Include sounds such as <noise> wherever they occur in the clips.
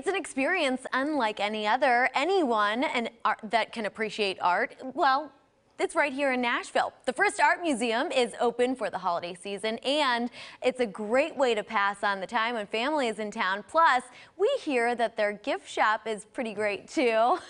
It's an experience unlike any other. Anyone and that can appreciate art, well, it's right here in Nashville. The Frist Art Museum is open for the holiday season and it's a great way to pass on the time when family is in town. Plus, we hear that their gift shop is pretty great too. <laughs>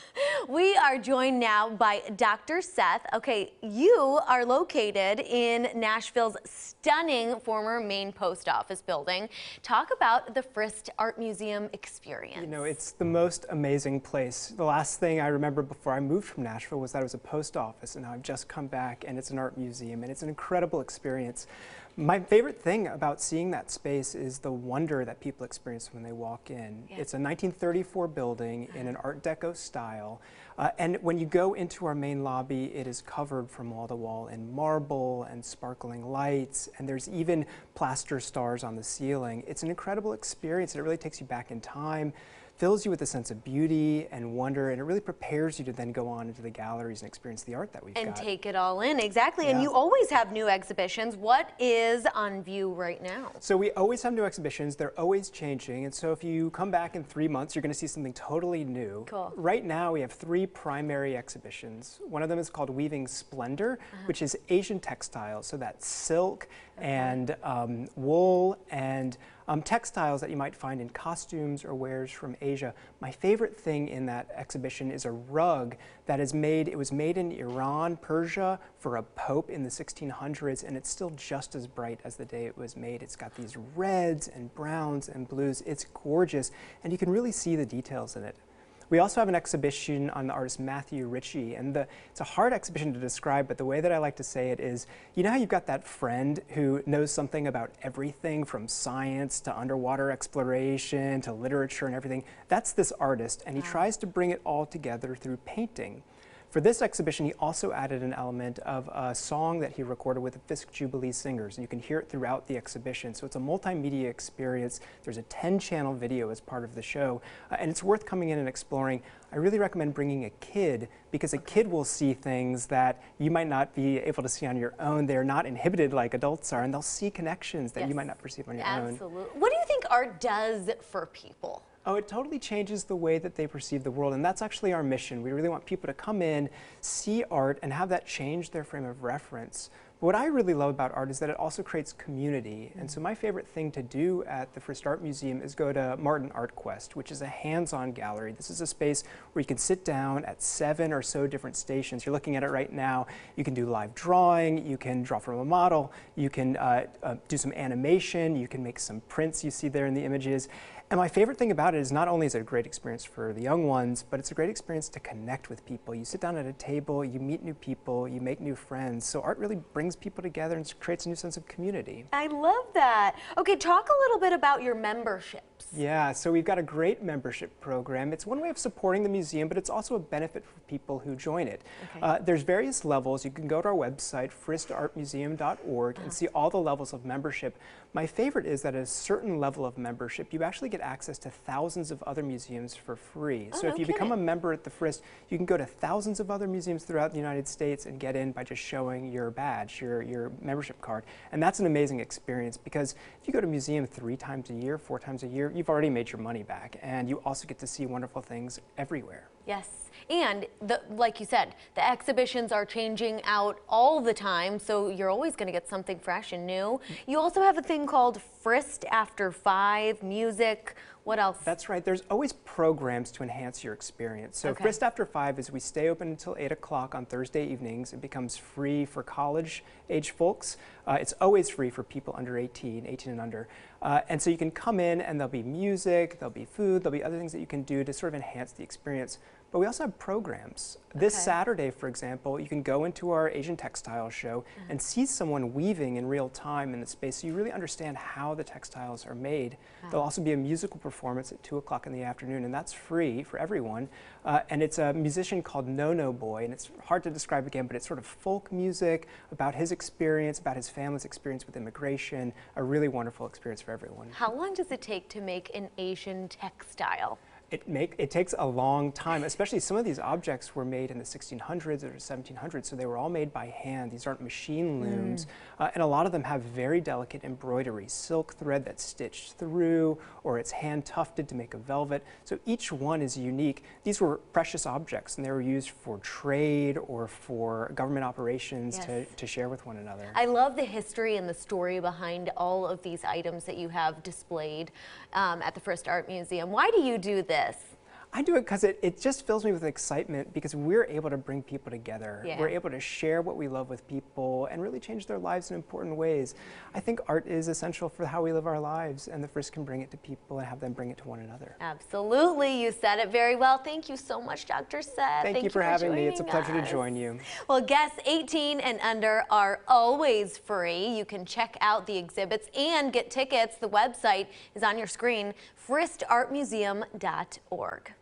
We are joined now by Dr. Seth. Okay, you are located in Nashville's stunning former Main Post Office building. Talk about the Frist Art Museum experience. You know, it's the most amazing place. The last thing I remember before I moved from Nashville was that it was a post office and now I've just come back and it's an art museum and it's an incredible experience. My favorite thing about seeing that space is the wonder that people experience when they walk in. Yeah. It's a 1934 building in an Art Deco style. Uh, and when you go into our main lobby, it is covered from wall to wall in marble and sparkling lights, and there's even plaster stars on the ceiling. It's an incredible experience. It really takes you back in time fills you with a sense of beauty and wonder, and it really prepares you to then go on into the galleries and experience the art that we've and got. And take it all in, exactly. Yeah. And you always have new exhibitions. What is on view right now? So we always have new exhibitions. They're always changing. And so if you come back in three months, you're going to see something totally new. Cool. Right now, we have three primary exhibitions. One of them is called Weaving Splendor, uh -huh. which is Asian textiles. So that's silk. And um, wool and um, textiles that you might find in costumes or wares from Asia. My favorite thing in that exhibition is a rug that is made, it was made in Iran, Persia, for a pope in the 1600s, and it's still just as bright as the day it was made. It's got these reds and browns and blues. It's gorgeous, and you can really see the details in it. We also have an exhibition on the artist Matthew Ritchie, and the, it's a hard exhibition to describe, but the way that I like to say it is, you know how you've got that friend who knows something about everything from science to underwater exploration to literature and everything? That's this artist, and he wow. tries to bring it all together through painting. For this exhibition, he also added an element of a song that he recorded with the Fisk Jubilee Singers, and you can hear it throughout the exhibition. So it's a multimedia experience. There's a 10-channel video as part of the show, uh, and it's worth coming in and exploring. I really recommend bringing a kid because a kid will see things that you might not be able to see on your own. They're not inhibited like adults are, and they'll see connections that yes. you might not perceive on your Absolutely. own. Absolutely. What do you think art does for people? Oh, it totally changes the way that they perceive the world, and that's actually our mission. We really want people to come in, see art, and have that change their frame of reference. But what I really love about art is that it also creates community. And so my favorite thing to do at the Frist Art Museum is go to Martin Art Quest, which is a hands-on gallery. This is a space where you can sit down at seven or so different stations. You're looking at it right now. You can do live drawing, you can draw from a model, you can uh, uh, do some animation, you can make some prints you see there in the images. And my favorite thing about it is not only is it a great experience for the young ones, but it's a great experience to connect with people. You sit down at a table, you meet new people, you make new friends. So art really brings people together and creates a new sense of community. I love that. Okay, talk a little bit about your memberships. Yeah, so we've got a great membership program. It's one way of supporting the museum, but it's also a benefit for people who join it. Okay. Uh, there's various levels. You can go to our website, fristartmuseum.org, uh -huh. and uh-huh. see all the levels of membership. My favorite is that at a certain level of membership, you actually get get access to thousands of other museums for free. Oh, so if no you kidding. become a member at the Frist, you can go to thousands of other museums throughout the United States and get in by just showing your badge, your, your membership card. And that's an amazing experience because if you go to a museum three times a year, four times a year, you've already made your money back. And you also get to see wonderful things everywhere. Yes. And the, like you said, the exhibitions are changing out all the time, so you're always going to get something fresh and new. You also have a thing called Frist After Five, music, what else? That's right. There's always programs to enhance your experience. So okay. Frist After 5 is we stay open until 8 o'clock on Thursday evenings. It becomes free for college age folks. Uh, it's always free for people under 18, 18 and under. Uh, and so you can come in and there'll be music, there'll be food, there'll be other things that you can do to sort of enhance the experience. But we also have programs. Okay. This Saturday, for example, you can go into our Asian textile show and see someone weaving in real time in the space so you really understand how the textiles are made. Wow. There'll also be a musical performance at 2 o'clock in the afternoon, and that's free for everyone. Uh, and it's a musician called No No Boy, and it's hard to describe again, but it's sort of folk music about his experience, about his family's experience with immigration, a really wonderful experience for everyone. How long does it take to make an Asian textile? It make it takes a long time, especially some of these objects were made in the 1600s or 1700s, so they were all made by hand. These aren't machine looms, uh, and a lot of them have very delicate embroidery, silk thread that's stitched through, or it's hand tufted to make a velvet. So each one is unique. These were precious objects, and they were used for trade or for government operations to, to share with one another. I love the history and the story behind all of these items that you have displayed um, at the Frist Art Museum. Why do you do this? I do it because it, it just fills me with excitement because we're able to bring people together. Yeah. We're able to share what we love with people and really change their lives in important ways. I think art is essential for how we live our lives, and the Frist can bring it to people and have them bring it to one another. Absolutely, you said it very well. Thank you so much, Dr. Seth. Thank, you for having me. It's a pleasure us. to join you. Well, guests 18 and under are always free. You can check out the exhibits and get tickets. The website is on your screen, fristartmuseum.org.